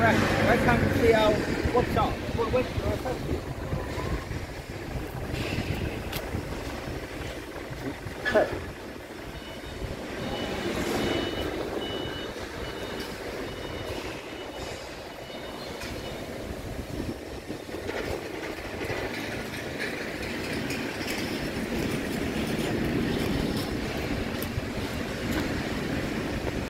Right, I come see how, what's up? What, what's up? Cut.